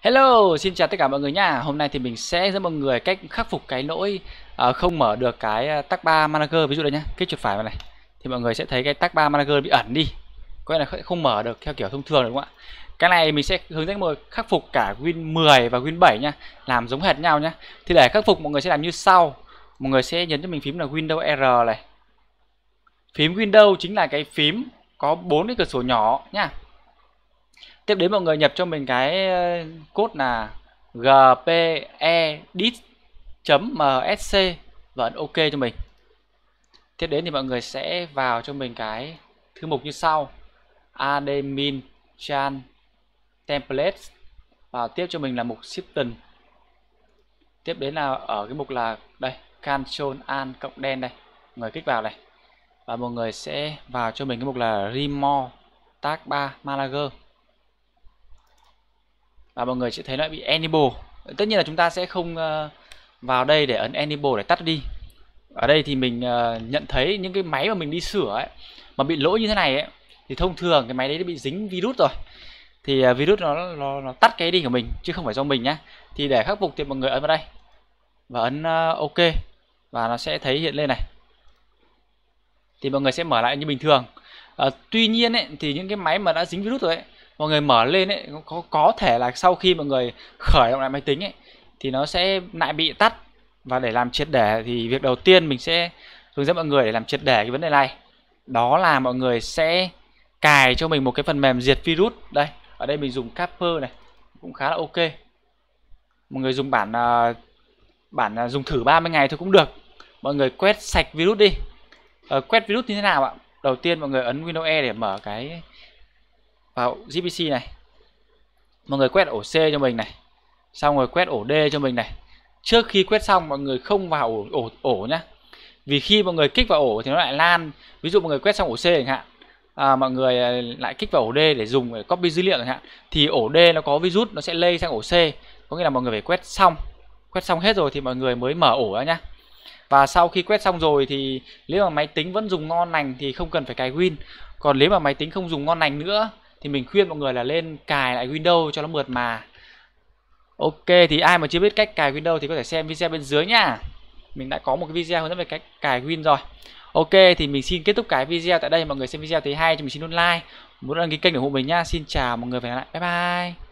Hello, xin chào tất cả mọi người nha. Hôm nay thì mình sẽ dẫn mọi người cách khắc phục cái lỗi uh, không mở được cái ờ, tag 3 manager ví dụ đây nhá, kích chuột phải vào này. Thì mọi người sẽ thấy cái tag 3 manager bị ẩn đi. Có nghĩa là không mở được theo kiểu thông thường đúng không ạ? Cái này mình sẽ hướng dẫn mọi người khắc phục cả Win 10 và Win 7 nha, làm giống hệt nhau nhá. Thì để khắc phục mọi người sẽ làm như sau. Mọi người sẽ nhấn cho mình phím là Windows R này. Phím Windows chính là cái phím có bốn cái cửa sổ nhỏ nhá tiếp đến mọi người nhập cho mình cái cốt code là gpedit.msc và ấn ok cho mình. Tiếp đến thì mọi người sẽ vào cho mình cái thư mục như sau. Admin chan templates. Vào tiếp cho mình là mục system tiếp đến là ở cái mục là, đây, control an cộng đen đây. Mọi người kích vào này. Và mọi người sẽ vào cho mình cái mục là remove tag 3 manager và mọi người sẽ thấy nó bị enable. Tất nhiên là chúng ta sẽ không ờ, vào đây để ấn enable để tắt đi. Ở đây thì mình ờ, nhận thấy những cái máy mà mình đi sửa ấy mà bị lỗi như thế này ấy thì thông thường cái máy đấy nó bị dính virus rồi. Thì ờ, virus nó, nó nó tắt cái đi của mình chứ không phải do mình nhá. Thì để khắc phục thì mọi người ấn vào đây và ấn ok. Và nó sẽ thấy hiện lên này. Thì mọi người sẽ mở lại như bình thường. À, tuy nhiên ấy, thì những cái máy mà đã dính virus rồi ấy mọi người mở lên ấy, có có thể là sau khi mọi người khởi động lại máy tính ấy, thì nó sẽ lại bị tắt. Và để làm triệt để thì việc đầu tiên mình sẽ hướng dẫn mọi người để làm triệt để cái vấn đề này. Đó là mọi người sẽ cài cho mình một cái phần mềm diệt virus. Đây, ở đây mình dùng Capper này, cũng khá là ok. Mọi người dùng bản à, bản à, dùng thử 30 ngày thôi cũng được. Mọi người quét sạch virus đi. Ờ, quét virus như thế nào ạ? Đầu tiên mọi người ấn Windows E để mở cái vào GPC này. Mọi người quét ổ C cho mình này. Xong rồi quét ổ D cho mình này. Trước khi quét xong mọi người không vào ổ ổ, ổ nhá. Vì khi mọi người kích vào ổ thì nó lại lan. Ví dụ mọi người quét xong ổ C chẳng hạn à, mọi người à, lại kích vào ổ D để dùng để copy dữ liệu chẳng hạn thì ổ D nó có virus nó sẽ lây sang ổ C. Có nghĩa là mọi người phải quét xong. Quét xong hết rồi thì mọi người mới mở ổ ra nhá. Và sau khi quét xong rồi thì nếu mà máy tính vẫn dùng ngon lành thì không cần phải cài Win. Còn nếu mà máy tính không dùng ngon lành nữa thì mình khuyên mọi người là lên cài lại Windows cho nó mượt mà. Ok, thì ai mà chưa biết cách cài Windows thì có thể xem video bên dưới nha. Mình đã có một cái video hướng dẫn về cách cài Win rồi. Ok, thì mình xin kết thúc cái video tại đây. Mọi người xem video thấy hay cho mình xin nút like. Muốn đăng ký kênh ủng hộ mình nha. Xin chào mọi người và hẹn gặp lại. Bye bye.